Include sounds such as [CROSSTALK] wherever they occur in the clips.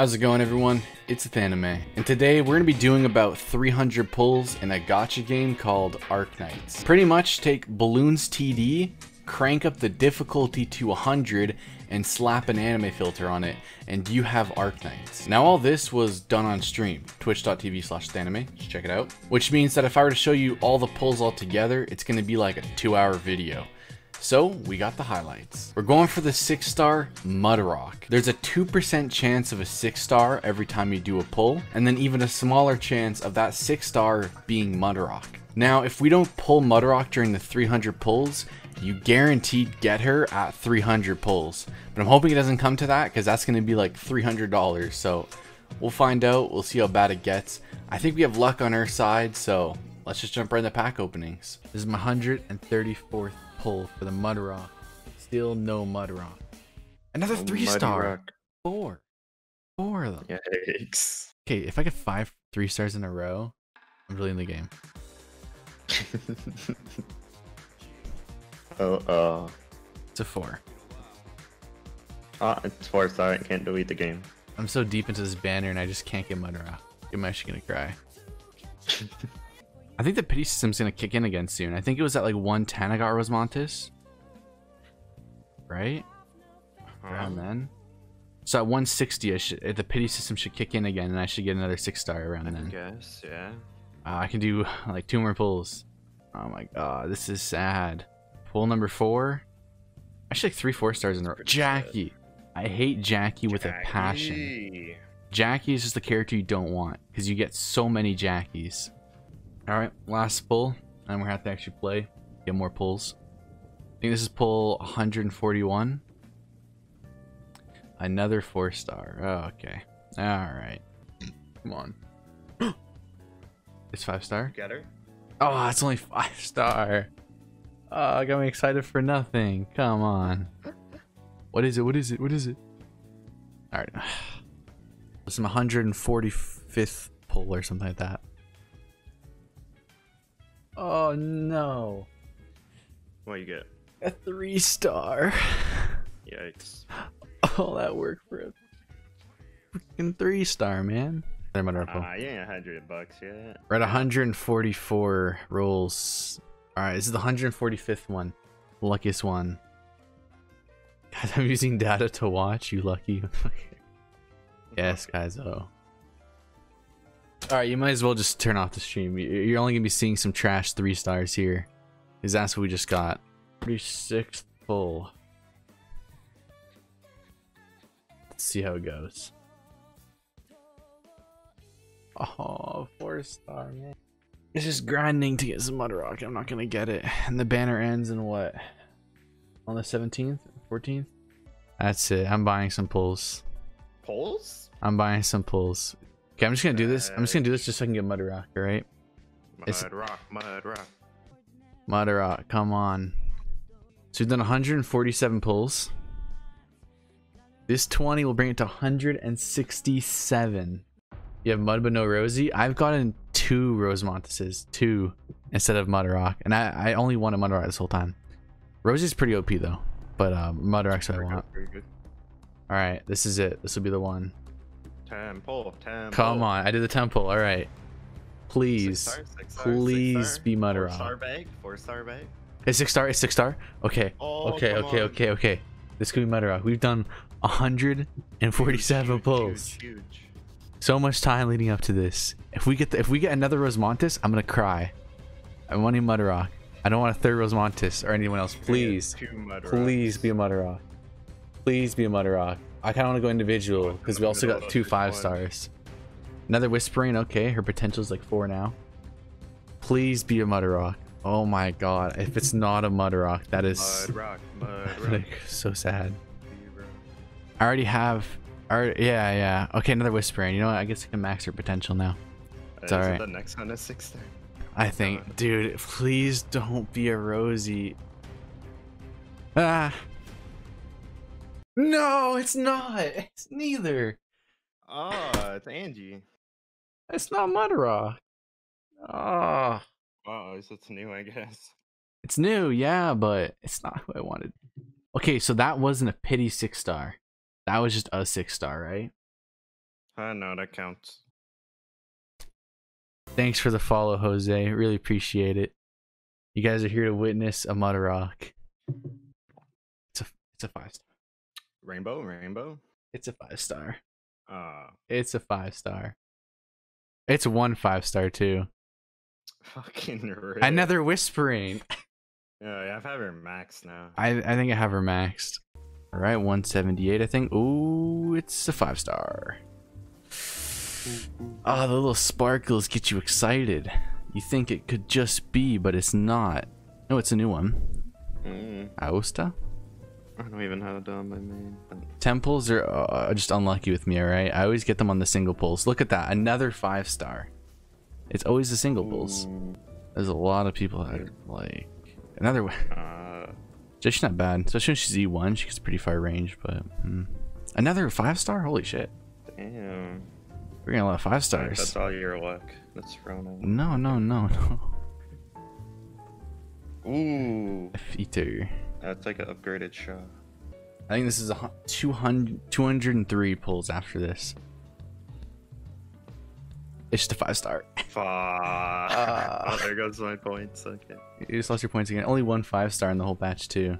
How's it going everyone? It's Ethanime, and today we're going to be doing about 300 pulls in a gacha game called Arknights. Pretty much take Bloons TD, crank up the difficulty to 100, and slap an anime filter on it, and you have Arknights. Now all this was done on stream, twitch.tv slash Ethanime, check it out. Which means that if I were to show you all the pulls all together, it's going to be like a two hour video. So we got the highlights. We're going for the six star Mudrock. There's a 2% chance of a six star every time you do a pull, and then even a smaller chance of that six star being Mudrock. Now, if we don't pull Mudrock during the 300 pulls, you guaranteed get her at 300 pulls. But I'm hoping it doesn't come to that because that's going to be like $300. So we'll find out. We'll see how bad it gets. I think we have luck on our side, so let's just jump right in the pack openings. This is my 134th pull for the Mudrock. Still no Mudrock. Another Oh, three star. Rock. Four. Four of them. Yikes. Okay, if I get five three stars in a row, I'm really in the game. [LAUGHS] oh, uh, It's a four. ah, it's four star. I can't delete the game. I'm so deep into this banner and I just can't get Mudrock. I'm actually gonna cry. [LAUGHS] I think the pity system's gonna kick in again soon. I think it was at like 110 I got Rosmontis. Right? Around then. So at 160, I should, the pity system should kick in again, and I should get another six star around I then. I guess, yeah. Uh, I can do [LAUGHS] like two more pulls. Oh my god, this is sad. Pull number four. Actually, like three four stars in a row. Jackie. I hate Jackie with a passion. Jackie. Jackie is just the character you don't want because you get so many Jackies. All right, last pull, and we're gonna have to actually play, get more pulls. I think this is pull 141. Another four star. Oh, okay. All right. Come on. [GASPS] it's five star. Get her? Oh, it's only five star. Oh, got me excited for nothing. Come on. What is it? What is it? What is it? All right. [SIGHS] This is my 145th pull or something like that. Oh no. What you get? A three star. Yikes. All that work for a freaking three star, man. Ah, you ain't a hundred bucks yet. We're at 144 rolls. Alright, this is the 145th one. Luckiest one. [LAUGHS] Guys, I'm using data to watch, you lucky. [LAUGHS] yes, guys, oh. Alright, you might as well just turn off the stream. You- You're only gonna be seeing some trash three stars here. Because that's what we just got. 36th full. Let's see how it goes. Oh, four star, man. It's just grinding to get some Mudrock. I'm not gonna get it. And the banner ends in what? On the 17th? 14th? That's it. I'm buying some pulls. Pulls? I'm buying some pulls. Okay, I'm just gonna do this. I'm just gonna do this just so I can get Mudrock, alright? Mud It's- rock, mud rock. Mudrock, come on. So we've done 147 pulls. This 20 will bring it to 167. You have Mud but no Rosie. I've gotten two Rosmontises, two instead of Mudrock, and I, I only wanted Mudrock this whole time. Rosie's pretty OP though, but um, Mudrock's what I want. very good. All right, this is it. This will be the one. Temple, temple. Come on, I did the temple. All right, please. Six star, six star, six please star. be Four Mudrock. star bag, four star bag. It's six star. It's six star. Okay. Oh, okay. Okay. on. Okay. Okay. This could be Mudrock. We've done 147 Huge, pulls. Huge, huge. So much time leading up to this. If we get the, if we get another Rosmontis, I'm gonna cry. I want a Mudrock. I don't want a third Rosmontis or anyone else. Please, please be a Mudrock. Please be a Mudrock. I kind of want to go individual because we also got two five stars. Another Whisperain. Okay, her potential is like four now. Please be a Mudrock. Oh my god. If it's not a Mudrock, that is Mud rock, mud [LAUGHS] rock. so sad. I already have. Already, yeah, yeah. Okay, another Whisperain. You know what? I guess I can max her potential now. It's Uh, alright. The next one is six star. I think, dude, please don't be a Rosie. Ah. No, it's not. It's neither. Oh, it's Angie. It's not Mudrock. Ah. Oh. Wow, so it's new, I guess. It's new, yeah, but it's not who I wanted. Okay, so that wasn't a pity six star. That was just a six star, right? I know that counts. Thanks for the follow, Jose. Really appreciate it. You guys are here to witness a mud rock. It's a it's a five star. Rainbow, rainbow. It's a five star. Uh, It's a five star. It's one five star too. fucking. Another Whisperain. [LAUGHS] Yeah, yeah, I've had her maxed now. I I think I have her maxed. All right, 178. I think. Ooh, it's a five star. Ah, the little sparkles get you excited. You think it could just be, but it's not. No, it's a new one. Mm, Aosta? I don't even have it on my main. Temples are uh, just unlucky with me, alright? I always get them on the single pulls. Look at that. Another five star. It's always the single pulls. Ooh, There's a lot of people that are like. Another one. Uh, [LAUGHS] She's not bad. Especially when she's E1. She gets pretty far range, but. hmm. Another five star? Holy shit. damn. We're getting a lot of five That's all your luck. That's Rona. No, no, no, no. Ooh, [LAUGHS] Feater. That's like an upgraded shot. I think this is a hu- 200, 203 pulls after this. It's just a five star. Fuck. [LAUGHS] oh, there goes my points. Okay. You just lost your points again. Only one five star in the whole batch too.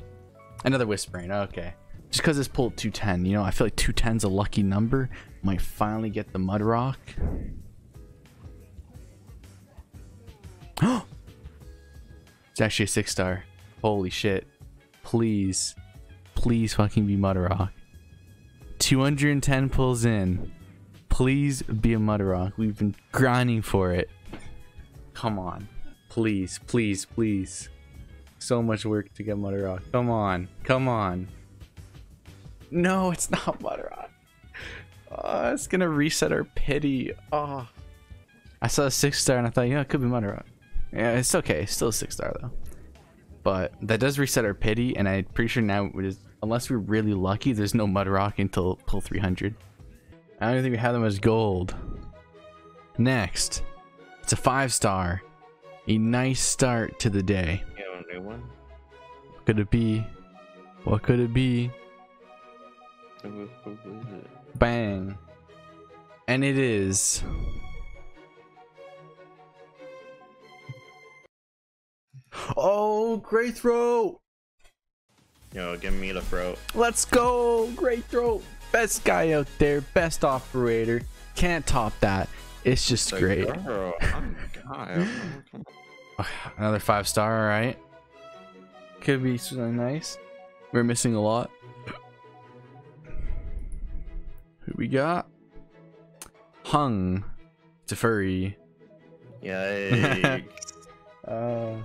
Another Whisperain. Okay. Just because it's pulled 210, you know, I feel like 210's a lucky number. Might finally get the mud rock. [GASPS] it's actually a six star. Holy shit. Please. Please fucking be mud rock. 210 pulls in. Please be a mud rock. We've been grinding for it. Come on. Please, please, please. So much work to get Mudder Rock. Come on. Come on. No, it's not Mudder Rock. Oh, it's gonna reset our pity. Oh. I saw a six star and I thought, yeah, it could be Mudder Rock. Yeah, it's okay. It's still a six star though. But that does reset our pity, and I'm pretty sure now it is unless we're really lucky, there's no Mud Rock until pull 300. I don't even think we have them as gold. Next, it's a five star. A nice start to the day. A new one? What could it be? What could it be? It? Bang. And it is. Oh, Greythroat! Yo, give me the throat. Let's go! Greythroat! Best guy out there, best operator. Can't top that. It's just Like, great. Girl, I'm God. [LAUGHS] Another five star, alright. Could be something nice. We're missing a lot. Who we got? Hung. It's a furry. Yikes. [LAUGHS] Uh,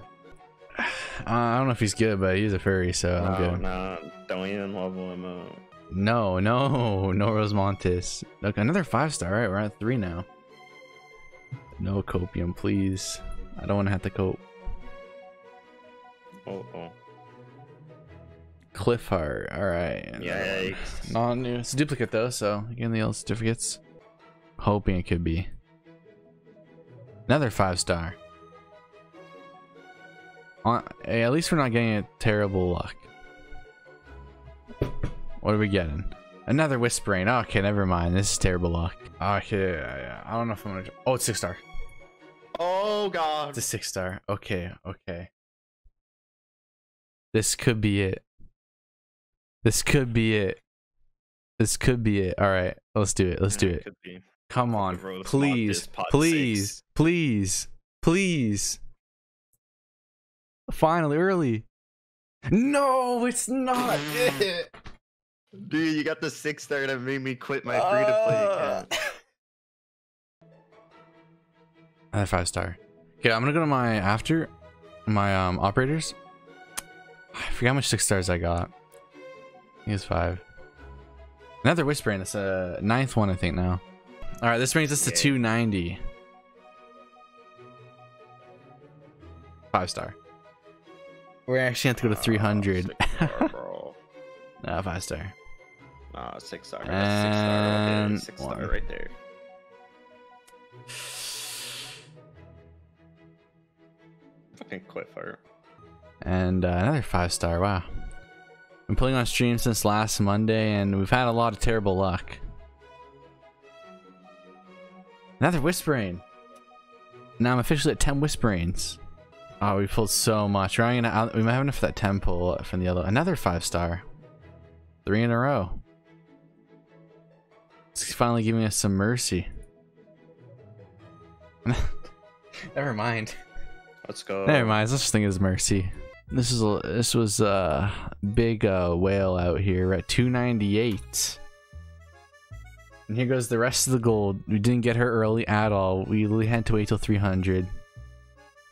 Uh, I don't know if he's good, but he's a furry, so I'm no, good. no, don't even level him up. No, no, [LAUGHS] no Rosmontis. Look, another five star. All right, we're at three now. No copium, please. I don't want to have to cope. Oh, oh. Cliffheart. All right. Yikes. Non new. It's a duplicate though, so again the old certificates. Hoping it could be. Another five star. Hey, at least we're not getting a terrible luck. What are we getting? Another Whisperain. Okay, never mind. This is terrible luck. Okay. I don't know if I'm gonna. Oh, it's six star. Oh, God. It's a six star. Okay, okay. This could be it. This could be it. This could be it. All right, let's do it. Let's do it. Come on, please, please, please, please. Finally, early. No, it's not. [LAUGHS] Dude, you got the six star that made me quit my free to play Uh. account. [LAUGHS] Another five star. Okay, I'm gonna go to my after my um operators. [SIGHS] I forgot how much six stars I got. Think it's five. Another Whisperain. It's a ninth one, I think now. All right, this brings us to Okay. 290. Five star. We're actually have to go to Ah, 300. six star, [LAUGHS] bro. no, five star. Nah, six star. That's six star. Okay, And six star right there. Fucking quit fire. And uh, another five star. Wow. Been playing on stream since last Monday, and we've had a lot of terrible luck. Another Whisperain. Now I'm officially at 10 Whisperains. Oh, we pulled so much. We're gonna, we might have enough for that 10 pull from the other Another 5 star. Three in a row. It's finally giving us some mercy. [LAUGHS] Never mind. Let's go. Never mind. Let's just think it's mercy. This is a, this was a big uh, whale out here. At 298. And here goes the rest of the gold. We didn't get her early at all. We had to wait till 300.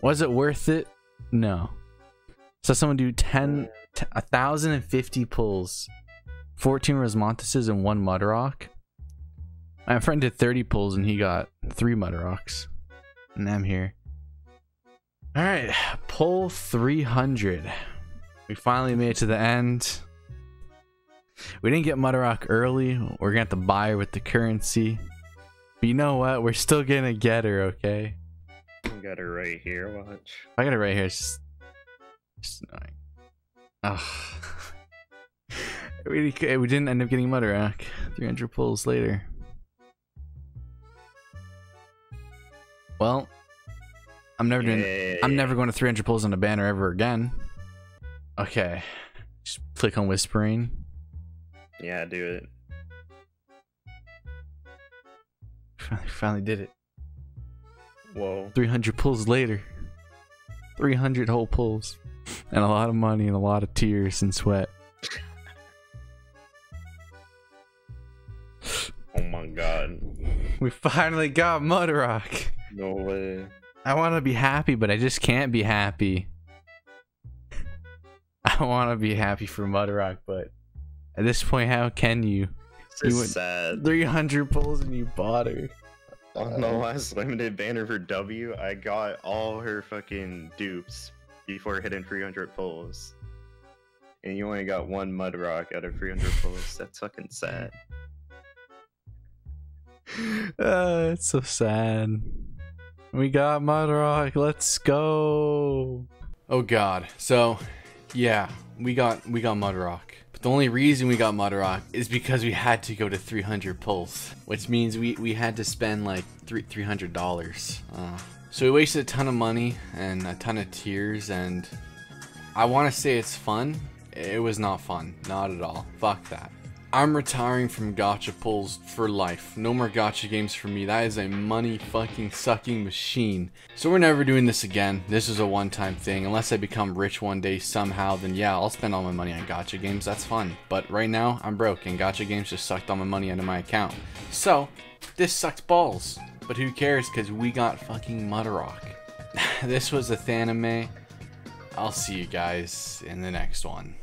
Was it worth it? No. So someone do 10, 1,050 pulls, 14 Rosmontuses and one Mudrock. My friend did 30 pulls and he got three Mudrocks. And I'm here. All right, pull 300. We finally made it to the end. We didn't get Mudrock early. We're gonna have to buy her with the currency. But you know what? We're still gonna get her, okay? I got her right here. Watch. I got it right here. It's just, just annoying. Ugh. [LAUGHS] we, we didn't end up getting Mudrock. 300 pulls later. Well, I'm never doing. Yeah. I'm never going to 300 pulls on a banner ever again. Okay, just click on Whisperain. Yeah, do it. Finally, finally did it. Whoa. 300 pulls later. 300 whole pulls, [LAUGHS] and a lot of money and a lot of tears and sweat. Oh my god. We finally got Mudrock. No way. I want to be happy, but I just can't be happy. [LAUGHS] I want to be happy for Mudrock, but at this point, how can you? This You is went- sad. 300 pulls and you bought her. On the last limited banner for W, I got all her fucking dupes before hitting 300 pulls. And you only got one Mudrock out of 300 pulls. That's fucking sad. [LAUGHS] Uh, it's so sad. We got Mudrock. Let's go. Oh god. So, yeah, we got we got Mudrock. But the only reason we got Mudrock is because we had to go to 300 pulls, which means we we had to spend like three three hundred dollars. Uh, so we wasted a ton of money and a ton of tears, and I want to say it's fun. It was not fun, not at all. Fuck that. I'm retiring from gacha pulls for life. No more gacha games for me. That is a money fucking sucking machine. So we're never doing this again. This is a one time thing. Unless I become rich one day somehow, then yeah, I'll spend all my money on gacha games. That's fun. But right now, I'm broke and gacha games just sucked all my money out of my account. So, this sucks balls. But who cares because we got fucking Mudrock. [LAUGHS] this was a Thaname. I'll see you guys in the next one.